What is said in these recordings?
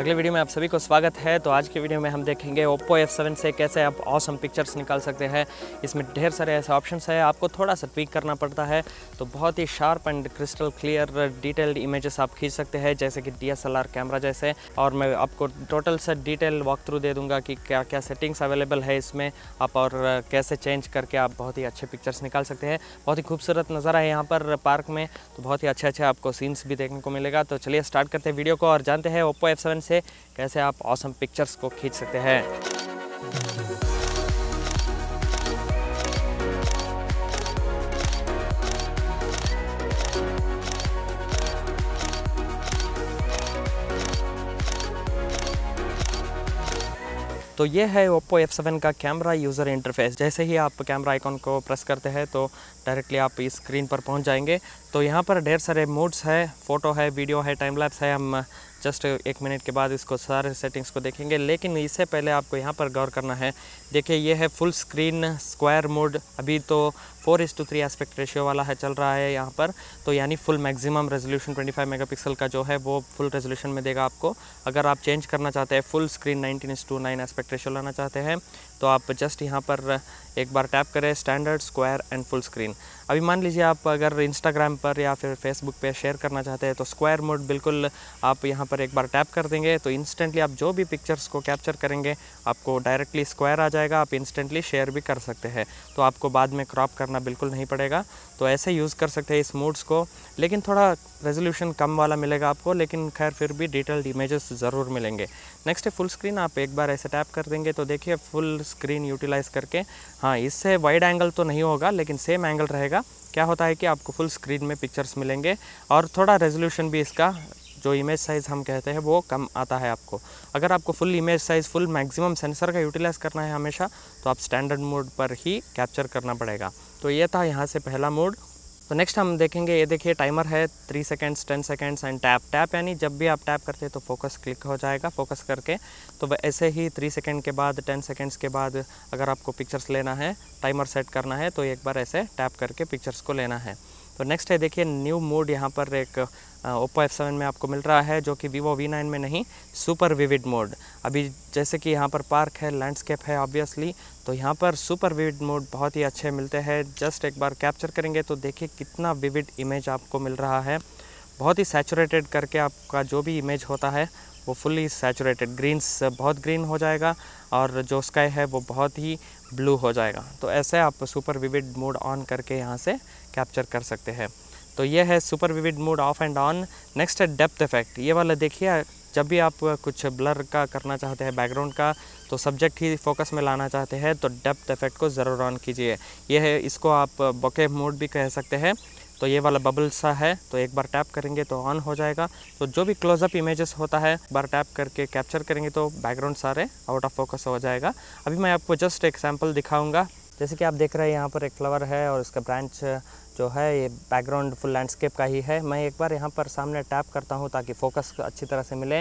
अगले वीडियो में आप सभी को स्वागत है। तो आज के वीडियो में हम देखेंगे Oppo F7 से कैसे आप ऑसम पिक्चर्स निकाल सकते हैं। इसमें ढेर सारे ऐसे ऑप्शंस है। आपको थोड़ा सा ट्वीक करना पड़ता है। तो बहुत ही sharp and crystal clear detailed images आप खींच सकते हैं, जैसे कि डीएसएलआर कैमरा जैसे। और मैं आपको टोटल से डिटेल वॉक थ्रू दे दूँगा कि क्या क्या सेटिंग्स अवेलेबल है इसमें। आप और कैसे चेंज करके आप बहुत ही अच्छे पिक्चर्स निकाल सकते हैं। बहुत ही खूबसूरत नज़ारा है यहाँ पर पार्क में। तो बहुत ही अच्छे अच्छे आपको सीन्स भी देखने को मिलेगा। तो चलिए स्टार्ट करते हैं वीडियो को और जानते हैं ओप्पो एफ़ से कैसे आप औसम पिक्चर्स को खींच सकते हैं। तो ये है Oppo F7 का कैमरा यूज़र इंटरफेस जैसे ही आप कैमरा आइकॉन को प्रेस करते हैं तो डायरेक्टली आप इस स्क्रीन पर पहुँच जाएँगे। तो यहाँ पर ढेर सारे मूड्स है फ़ोटो है वीडियो है टाइम लैप्स है। हम जस्ट एक मिनट के बाद इसको सारे सेटिंग्स को देखेंगे। लेकिन इससे पहले आपको यहाँ पर गौर करना है। देखिए, ये है फुल स्क्रीन स्क्वायर मोड अभी तो फोर इस टू थ्री एस्पेक्ट रेशियो वाला है, चल रहा है यहाँ पर। तो यानी फुल मैक्सिमम रेजोल्यूशन 25 मेगापिक्सल का जो है, वो फुल रेजोल्यूशन में देगा आपको। अगर आप चेंज करना चाहते हैं full screen nineteen to nine aspect ratio लाना चाहते हैं तो आप जस्ट यहाँ पर एक बार टैप करें standard square and full screen अभी मान लीजिए आप अगर इंस्टाग्राम पर या फिर फेसबुक पे शेयर करना चाहते हैं तो स्क्वायर मोड बिल्कुल आप यहाँ पर एक बार टैप कर देंगे तो इंस्टेंटली आप जो भी पिक्चर्स को कैप्चर करेंगे, आपको डायरेक्टली स्क्वायर आ जाएगा, आप इंस्टेंटली शेयर भी कर सकते हैं। तो आपको बाद में क्रॉप करना बिल्कुल नहीं पड़ेगा। तो ऐसे यूज़ कर सकते हैं इस मोड्स को। लेकिन थोड़ा रेजोल्यूशन कम वाला मिलेगा आपको, लेकिन खैर फिर भी डिटेल्ड इमेजेस ज़रूर मिलेंगे। नेक्स्ट है फुल स्क्रीन आप एक बार ऐसे टैप कर देंगे तो देखिए फुल स्क्रीन यूटिलाइज़ करके। हाँ इससे वाइड एंगल तो नहीं होगा, लेकिन सेम एंगल रहेगा। क्या होता है कि आपको फुल स्क्रीन में पिक्चर्स मिलेंगे और थोड़ा रेजोल्यूशन भी इसका, जो इमेज साइज़ हम कहते हैं, वो कम आता है आपको। अगर आपको full image size full maximum sensor का यूटिलाइज़ करना है हमेशा तो आप स्टैंडर्ड मोड पर ही कैप्चर करना पड़ेगा। तो ये था यहाँ से पहला मोड। तो नेक्स्ट हम देखेंगे, ये देखिए टाइमर है three seconds ten seconds and tap tap यानी जब भी आप टैप करते हैं तो फोकस क्लिक हो जाएगा फोकस करके। तो ऐसे ही थ्री सेकेंड के बाद टेन सेकेंड्स के बाद अगर आपको पिक्चर्स लेना है टाइमर सेट करना है तो एक बार ऐसे टैप करके पिक्चर्स को लेना है। तो नेक्स्ट है, देखिए न्यू मोड यहाँ पर एक ओप्पो एफ़ सेवन में आपको मिल रहा है, जो कि वीवो वी नाइन में नहीं सुपर विविड मोड अभी जैसे कि यहाँ पर पार्क है लैंडस्केप है ऑब्वियसली तो यहाँ पर सुपर विविड मोड बहुत ही अच्छे मिलते हैं। जस्ट एक बार कैप्चर करेंगे तो देखिए कितना विविड इमेज आपको मिल रहा है। बहुत ही सैचुरेटेड करके आपका जो भी इमेज होता है, वो फुल्ली सैचुरेटेड ग्रीन्स बहुत ग्रीन हो जाएगा और जो स्काई है, वो बहुत ही ब्लू हो जाएगा। तो ऐसे आप सुपर विविड मोड ऑन करके यहाँ से कैप्चर कर सकते हैं। तो ये है super vivid mode off and on next है डेप्थ इफ़ेक्ट ये वाला देखिए जब भी आप कुछ ब्लर का करना चाहते हैं बैकग्राउंड का तो सब्जेक्ट ही फोकस में लाना चाहते हैं तो डेप्थ इफ़ेक्ट को ज़रूर ऑन कीजिए। ये है, इसको आप बके मोड भी कह सकते हैं। तो ये वाला बबल सा है तो एक बार टैप करेंगे तो ऑन हो जाएगा। तो जो भी क्लोजअप इमेजेस होता है बार टैप करके कैप्चर करेंगे तो बैकग्राउंड सारे आउट ऑफ़ फोकस हो जाएगा। अभी मैं आपको जस्ट एक सैंपल दिखाऊँगा। जैसे कि आप देख रहे हैं, यहाँ पर एक फ्लावर है और उसका ब्रांच जो है, ये बैकग्राउंड फुल लैंडस्केप का ही है। मैं एक बार यहाँ पर सामने टैप करता हूँ ताकि फोकस अच्छी तरह से मिले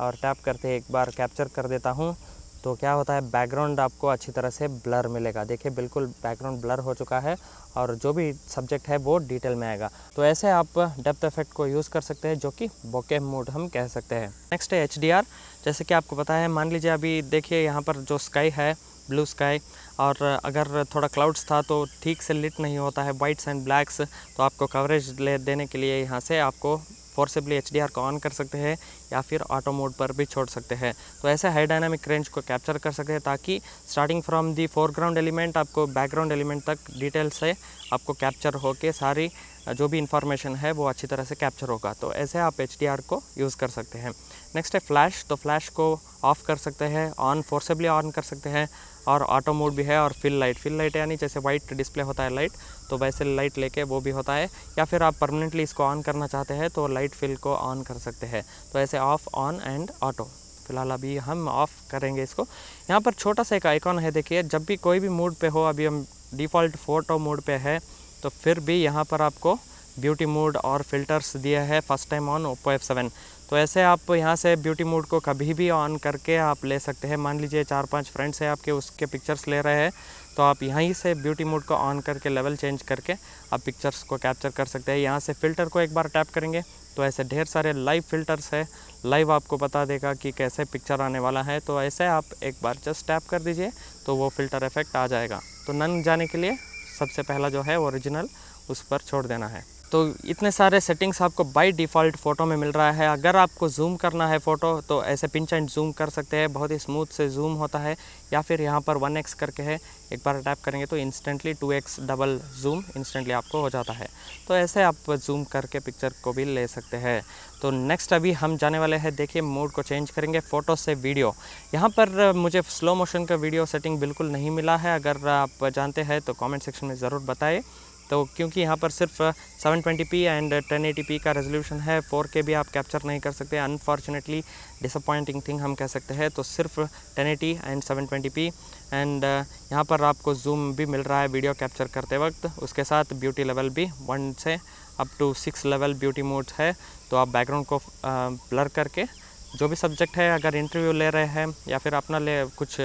और टैप करते एक बार कैप्चर कर देता हूँ। तो क्या होता है बैकग्राउंड आपको अच्छी तरह से ब्लर मिलेगा। देखिए, बिल्कुल बैकग्राउंड ब्लर हो चुका है और जो भी सब्जेक्ट है वो डिटेल में आएगा। तो ऐसे आप डेप्थ इफ़ेक्ट को यूज़ कर सकते हैं, जो कि बोके मोड हम कह सकते हैं। नेक्स्ट है एचडीआर जैसे कि आपको पता है, मान लीजिए अभी देखिए यहाँ पर जो स्काई है ब्लू स्काई। और अगर थोड़ा क्लाउड्स था तो ठीक से लिट नहीं होता है वाइट्स एंड ब्लैक्स तो आपको कवरेज ले, देने के लिए यहाँ से आपको फोर्सेबली एच को ऑन कर सकते हैं या फिर ऑटो मोड पर भी छोड़ सकते हैं। तो ऐसे हाई डायनामिक रेंज को कैप्चर कर सकते हैं ताकि starting from the foreground element आपको बैकग्राउंड एलिमेंट तक डिटेल से आपको कैप्चर होके सारी, जो भी इंफॉर्मेशन है वो अच्छी तरह से कैप्चर होगा। तो ऐसे आप एचडीआर को यूज़ कर सकते हैं। नेक्स्ट है फ्लैश तो फ्लैश को ऑफ़ कर सकते हैं ऑन फोर्सेबली ऑन कर सकते हैं। और ऑटो मोड भी है और फिल लाइट फिल लाइट यानी जैसे वाइट डिस्प्ले होता है लाइट तो वैसे लाइट लेके वो भी होता है। या फिर आप परमानेंटली इसको ऑन करना चाहते हैं तो लाइट फिल को ऑन कर सकते हैं। तो ऐसे ऑफ़ ऑन एंड ऑटो फ़िलहाल अभी हम ऑफ़ करेंगे इसको। यहाँ पर छोटा सा एक आइकॉन है, देखिए, जब भी कोई भी मूड पे हो, अभी हम डिफ़ॉल्ट फ़ोटो मोड पे है तो फिर भी यहाँ पर आपको ब्यूटी मोड और फिल्टर्स दिया है first time on Oppo F seven. तो ऐसे आप यहाँ से ब्यूटी मोड को कभी भी ऑन करके आप ले सकते हैं। मान लीजिए चार पाँच फ्रेंड्स हैं आपके, उसके पिक्चर्स ले रहे हैं तो आप यहीं से ब्यूटी मोड को ऑन करके लेवल चेंज करके आप पिक्चर्स को कैप्चर कर सकते हैं। यहाँ से फ़िल्टर को एक बार टैप करेंगे तो ऐसे ढेर सारे लाइव फ़िल्टर्स है। लाइव आपको बता देगा कि कैसे पिक्चर आने वाला है तो ऐसे आप एक बार जस्ट टैप कर दीजिए तो वो फ़िल्टर इफ़ेक्ट आ जाएगा। तो नन जाने के लिए सबसे पहला जो है ओरिजिनल उस पर छोड़ देना है। तो इतने सारे सेटिंग्स आपको बाय डिफ़ॉल्ट फ़ोटो में मिल रहा है। अगर आपको जूम करना है फ़ोटो तो ऐसे पिंच एंड जूम कर सकते हैं। बहुत ही स्मूथ से जूम होता है। या फिर यहाँ पर वन एक्स करके है। एक बार टैप करेंगे तो instantly two x double zoom instantly आपको हो जाता है। तो ऐसे आप जूम करके पिक्चर को भी ले सकते हैं। तो नेक्स्ट अभी हम जाने वाले हैं। देखिए मोड को चेंज करेंगे फ़ोटो से वीडियो यहाँ पर मुझे स्लो मोशन का वीडियो सेटिंग बिल्कुल नहीं मिला है। अगर आप जानते हैं तो कॉमेंट सेक्शन में ज़रूर बताएँ। तो क्योंकि यहाँ पर सिर्फ़ 720p एंड 1080p का रेजोल्यूशन है 4K भी आप कैप्चर नहीं कर सकते। अनफॉर्चुनेटली डिसअपॉइंटिंग थिंग हम कह सकते हैं। तो सिर्फ़ 1080 एंड 720p एंड यहाँ पर आपको जूम भी मिल रहा है वीडियो कैप्चर करते वक्त। उसके साथ ब्यूटी लेवल भी वन से up to six level beauty modes है। तो आप बैकग्राउंड को ब्लर करके जो भी सब्जेक्ट है, अगर इंटरव्यू ले रहे हैं या फिर अपना ले कुछ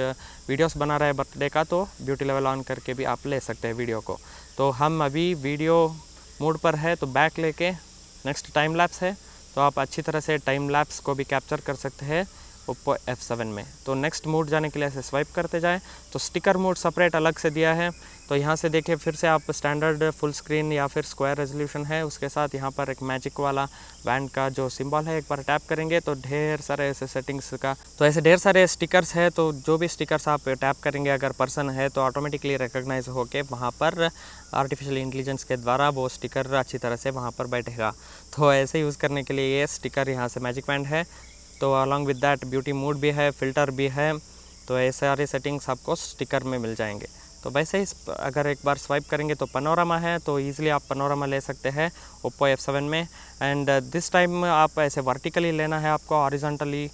वीडियोस बना रहे हैं बर्थडे का तो ब्यूटी लेवल ऑन करके भी आप ले सकते हैं वीडियो को। तो हम अभी वीडियो मोड पर है तो बैक लेके नेक्स्ट टाइम लैप्स है तो आप अच्छी तरह से टाइम लैप्स को भी कैप्चर कर सकते हैं। ओप्पो F7 में। तो नेक्स्ट मोड जाने के लिए ऐसे स्वाइप करते जाएँ। तो स्टिकर मोड सेपरेट अलग से दिया है। तो यहाँ से देखिए, फिर से आप स्टैंडर्ड फुल स्क्रीन या फिर स्क्वायर रेजोल्यूशन है। उसके साथ यहाँ पर एक मैजिक वाला बैंड का जो सिंबल है, एक बार टैप करेंगे तो ढेर सारे ऐसे सेटिंग्स का। तो ऐसे ढेर सारे स्टिकर्स है तो जो भी स्टिकर्स आप टैप करेंगे, अगर पर्सन है तो ऑटोमेटिकली रिकग्नाइज होके वहाँ पर आर्टिफिशियल इंटेलिजेंस के द्वारा वो स्टिकर अच्छी तरह से वहाँ पर बैठेगा। तो ऐसे यूज़ करने के लिए ये स्टिकर यहाँ से मैजिक बैंड है। तो along with that beauty mood भी है फ़िल्टर भी है तो ऐसे सारे सेटिंग्स आपको स्टिकर में मिल जाएँगे। तो वैसे ही अगर एक बार स्वाइप करेंगे तो पनोरमा है तो ईज़िली आप पनोरमा ले सकते हैं ओप्पो एफ़ सेवन में। एंड दिस टाइम आप ऐसे वर्टिकली लेना है आपको ऑरिजेंटली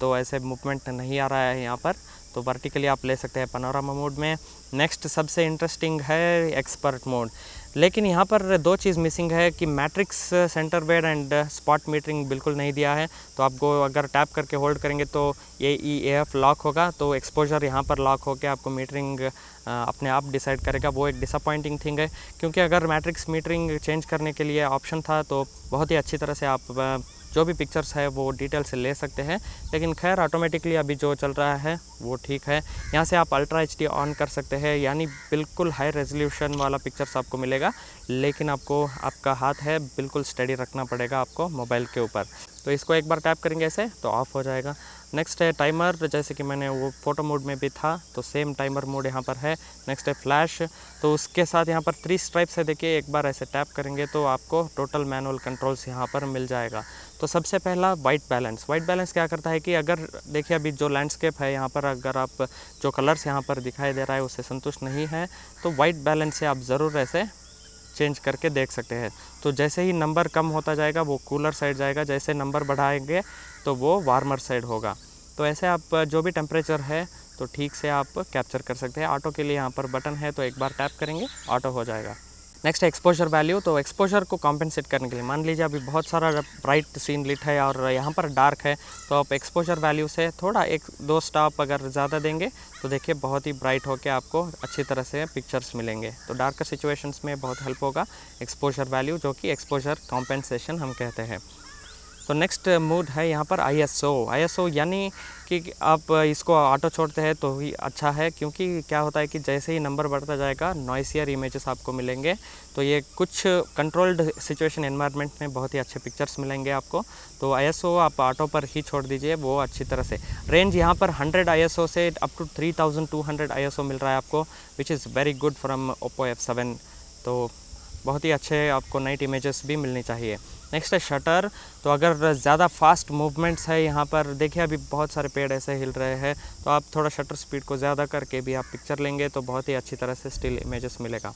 तो ऐसे मूवमेंट नहीं आ रहा है यहाँ पर। तो वर्टिकली आप ले सकते हैं पनोरमा मोड में। नेक्स्ट सबसे इंटरेस्टिंग है एक्सपर्ट मोड लेकिन यहाँ पर दो चीज़ मिसिंग है कि matrix centre bed and spot metering बिल्कुल नहीं दिया है। तो आपको अगर टैप करके होल्ड करेंगे तो ये ई एफ़ लॉक होगा तो एक्सपोजर यहाँ पर लॉक होकर आपको मीटरिंग अपने आप डिसाइड करेगा। वो एक डिसअपॉइंटिंग थिंग है, क्योंकि अगर मैट्रिक्स मीटरिंग चेंज करने के लिए ऑप्शन था तो बहुत ही अच्छी तरह से आप जो भी पिक्चर्स है, वो डिटेल से ले सकते हैं। लेकिन खैर ऑटोमेटिकली अभी जो चल रहा है, वो ठीक है। यहाँ से आप अल्ट्रा एचडी ऑन कर सकते हैं, यानी बिल्कुल हाई रेजोल्यूशन वाला पिक्चर्स आपको मिलेगा। लेकिन आपको, आपका हाथ है, बिल्कुल स्टडी रखना पड़ेगा आपको मोबाइल के ऊपर। तो इसको एक बार टैप करेंगे ऐसे तो ऑफ़ हो जाएगा। नेक्स्ट है टाइमर जैसे कि मैंने वो फ़ोटो मोड में भी था तो सेम टाइमर मोड यहाँ पर है। नेक्स्ट है फ्लैश तो उसके साथ यहाँ पर थ्री स्ट्राइप्स है, देखिए, एक बार ऐसे टैप करेंगे तो आपको टोटल मैनुअल कंट्रोल्स यहाँ पर मिल जाएगा। तो सबसे पहला वाइट बैलेंस वाइट बैलेंस क्या करता है कि अगर, देखिए, अभी जो लैंडस्केप है यहाँ पर, अगर आप जो कलर्स यहाँ पर दिखाई दे रहा है उससे संतुष्ट नहीं है तो वाइट बैलेंस से आप ज़रूर ऐसे चेंज करके देख सकते हैं। तो जैसे ही नंबर कम होता जाएगा, वो कूलर साइड जाएगा, जैसे नंबर बढ़ाएँगे तो वो वार्मर साइड होगा। तो ऐसे आप जो भी टेम्परेचर है तो ठीक से आप कैप्चर कर सकते हैं। ऑटो के लिए यहाँ पर बटन है तो एक बार टैप करेंगे, ऑटो हो जाएगा। नेक्स्ट है एक्सपोजर वैल्यू तो एक्सपोजर को कॉम्पेंसेट करने के लिए, मान लीजिए अभी बहुत सारा ब्राइट सीन लिट है और यहाँ पर डार्क है तो आप एक्सपोजर वैल्यू से थोड़ा एक, दो स्टॉप अगर ज़्यादा देंगे तो देखिए बहुत ही ब्राइट होकर आपको अच्छी तरह से पिक्चर्स मिलेंगे। तो डार्क सिचुएशंस में बहुत हेल्प होगा एक्सपोजर वैल्यू जो कि एक्सपोजर कॉम्पेंसेशन हम कहते हैं। तो नेक्स्ट मोड है यहाँ पर I S O I S O यानी कि आप इसको ऑटो छोड़ते हैं तो ही अच्छा है, क्योंकि क्या होता है कि जैसे ही नंबर बढ़ता जाएगा नॉइसियर इमेजेस आपको मिलेंगे। तो ये कुछ कंट्रोल्ड सिचुएशन एनवायरनमेंट में बहुत ही अच्छे पिक्चर्स मिलेंगे आपको। तो आईएसओ आप ऑटो पर ही छोड़ दीजिए, वो अच्छी तरह से। रेंज यहाँ पर 100 आई से अप टू 3200 आई मिल रहा है आपको which is very good from Oppo F तो बहुत ही अच्छे आपको नाइट इमेजेस भी मिलनी चाहिए। नेक्स्ट है शटर तो अगर ज़्यादा फास्ट मूवमेंट्स है यहाँ पर, देखिए अभी बहुत सारे पेड़ ऐसे हिल रहे हैं तो आप थोड़ा शटर स्पीड को ज़्यादा करके भी आप पिक्चर लेंगे तो बहुत ही अच्छी तरह से स्टिल इमेजेस मिलेगा।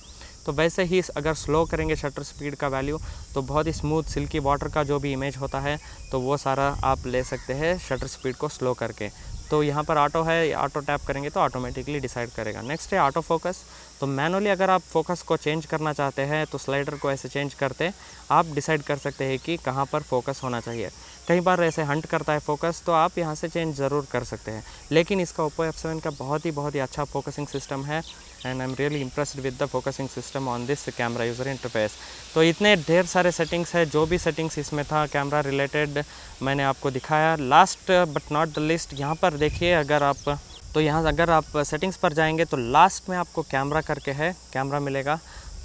तो वैसे ही अगर स्लो करेंगे शटर स्पीड का वैल्यू तो बहुत ही स्मूथ सिल्की वाटर का जो भी इमेज होता है तो वो सारा आप ले सकते हैं शटर स्पीड को स्लो करके। तो यहाँ पर ऑटो है ऑटो टैप करेंगे तो ऑटोमेटिकली डिसाइड करेगा। नेक्स्ट है ऑटो फोकस तो मैनुअली अगर आप फोकस को चेंज करना चाहते हैं तो स्लाइडर को ऐसे चेंज करते आप डिसाइड कर सकते हैं कि कहाँ पर फोकस होना चाहिए। कई बार ऐसे हंट करता है फोकस तो आप यहाँ से चेंज ज़रूर कर सकते हैं। लेकिन इसका ओप्पो एफ़ सेवन का बहुत ही बहुत ही अच्छा फोकसिंग सिस्टम है and I am really impressed with the focusing system on this camera user interface तो इतने ढेर सारे सेटिंग्स है, जो भी सेटिंग्स इसमें था कैमरा रिलेटेड मैंने आपको दिखाया। Last but not the least यहाँ पर देखिए, अगर आप तो यहाँ अगर आप सेटिंग्स पर जाएँगे तो लास्ट में आपको कैमरा करके है कैमरा मिलेगा।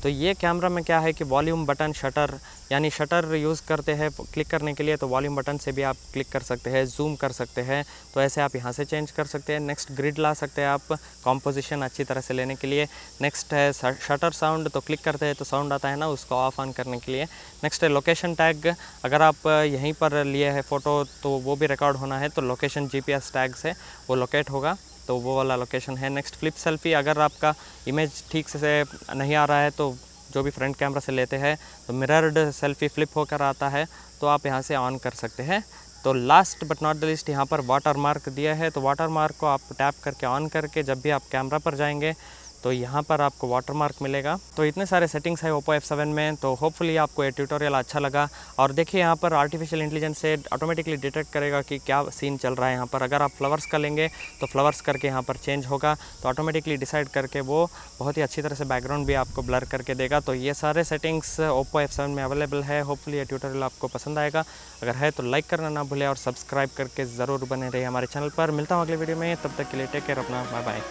तो ये कैमरा में क्या है कि वॉल्यूम बटन, शटर, यानी शटर यूज़ करते हैं क्लिक करने के लिए तो वॉल्यूम बटन से भी आप क्लिक कर सकते हैं, जूम कर सकते हैं तो ऐसे आप यहाँ से चेंज कर सकते हैं, नेक्स्ट ग्रिड ला सकते हैं आप कॉम्पोजिशन अच्छी तरह से लेने के लिए, नेक्स्ट है शटर साउंड तो क्लिक करते हैं तो साउंड आता है ना, उसको ऑफ़ ऑन करने के लिए, नेक्स्ट है लोकेशन टैग, अगर आप यहीं पर लिए है फ़ोटो तो वो भी रिकॉर्ड होना है तो लोकेशन GPS टैग से वो लोकेट होगा तो वो वाला लोकेशन है। नेक्स्ट फ्लिप सेल्फी अगर आपका इमेज ठीक से नहीं आ रहा है तो जो भी फ्रंट कैमरा से लेते हैं तो मिररड सेल्फी फ्लिप होकर आता है तो आप यहाँ से ऑन कर सकते हैं। तो last but not the least यहाँ पर वाटर मार्क दिया है। तो वाटर मार्क को आप टैप करके ऑन करके जब भी आप कैमरा पर जाएँगे तो यहाँ पर आपको वाटर मार्क मिलेगा। तो इतने सारे सेटिंग्स है ओप्पो एफ़ सेवन में तो होपफुली आपको ये ट्यूटोरियल अच्छा लगा। और देखिए यहाँ पर आर्टिफिशियल इंटेलिजेंस से ऑटोमेटिकली डिटेक्ट करेगा कि क्या सीन चल रहा है यहाँ पर। अगर आप फ्लावर्स का लेंगे तो फ्लावर्स करके यहाँ पर चेंज होगा। तो ऑटोमेटिकली डिसाइड करके वो बहुत ही अच्छी तरह से बैकग्राउंड भी आपको ब्लर करके देगा। तो ये सारे सेटिंग्स ओप्पो एफ़ में अवेलेबल है। होपफुली ये ट्यूटोरियल आपको पसंद आएगा। अगर है तो लाइक करना ना भूलें और सब्सक्राइब करके ज़रूर बने रहे हमारे चैनल पर। मिलता हूँ अगले वीडियो में। तब तक के लिए टेक केयर अपना। Bye bye